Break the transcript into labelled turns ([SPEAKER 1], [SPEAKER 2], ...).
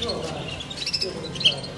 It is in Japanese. [SPEAKER 1] 今日は今日の力で